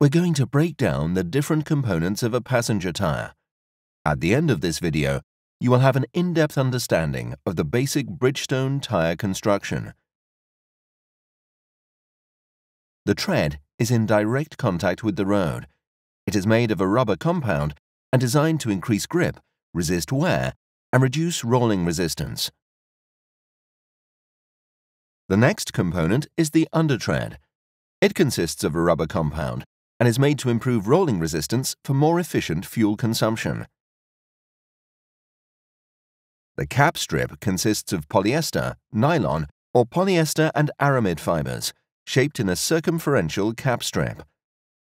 we're going to break down the different components of a passenger tire. At the end of this video, you will have an in-depth understanding of the basic Bridgestone tire construction. The tread is in direct contact with the road. It is made of a rubber compound and designed to increase grip, resist wear, and reduce rolling resistance. The next component is the undertread. It consists of a rubber compound and is made to improve rolling resistance for more efficient fuel consumption. The cap strip consists of polyester, nylon, or polyester and aramid fibers, shaped in a circumferential cap strip.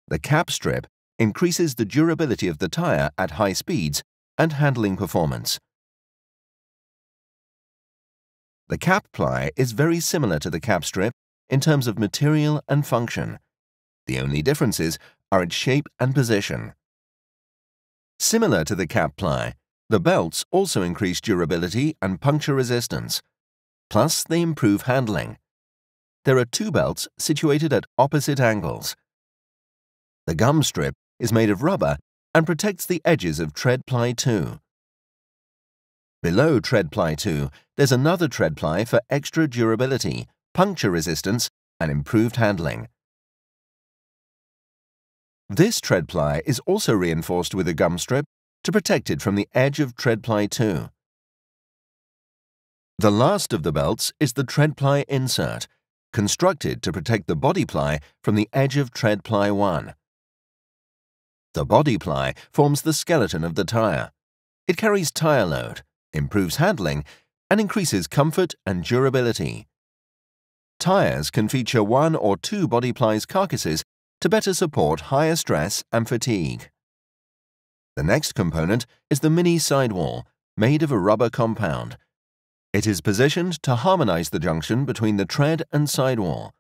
The cap strip increases the durability of the tire at high speeds and handling performance. The cap ply is very similar to the cap strip in terms of material and function. The only differences are its shape and position. Similar to the cap ply, the belts also increase durability and puncture resistance. Plus, they improve handling. There are two belts situated at opposite angles. The gum strip is made of rubber and protects the edges of tread ply 2. Below tread ply 2, there's another tread ply for extra durability, puncture resistance, and improved handling. This tread ply is also reinforced with a gum strip to protect it from the edge of tread ply 2. The last of the belts is the tread ply insert, constructed to protect the body ply from the edge of tread ply 1. The body ply forms the skeleton of the tire. It carries tire load, improves handling, and increases comfort and durability. Tires can feature one or two body plies carcasses to better support higher stress and fatigue. The next component is the mini sidewall, made of a rubber compound. It is positioned to harmonize the junction between the tread and sidewall.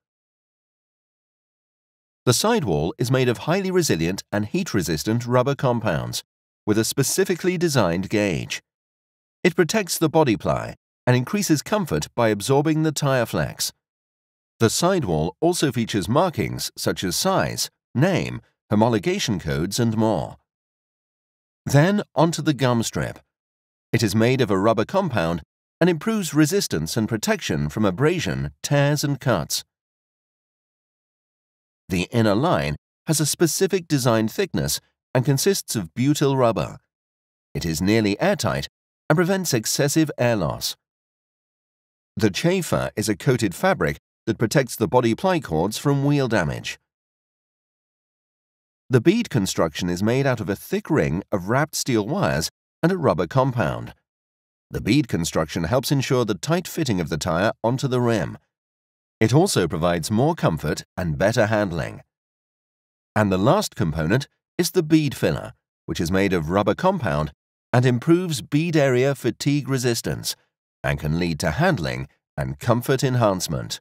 The sidewall is made of highly resilient and heat-resistant rubber compounds with a specifically designed gauge. It protects the body ply and increases comfort by absorbing the tire flex. The sidewall also features markings such as size, name, homologation codes, and more. Then onto the gum strip. It is made of a rubber compound and improves resistance and protection from abrasion, tears, and cuts. The inner liner has a specific design thickness and consists of butyl rubber. It is nearly airtight and prevents excessive air loss. The chafer is a coated fabric that protects the body ply cords from wheel damage. The bead construction is made out of a thick ring of wrapped steel wires and a rubber compound. The bead construction helps ensure the tight fitting of the tire onto the rim. It also provides more comfort and better handling. And the last component is the bead filler, which is made of rubber compound and improves bead area fatigue resistance and can lead to handling and comfort enhancement.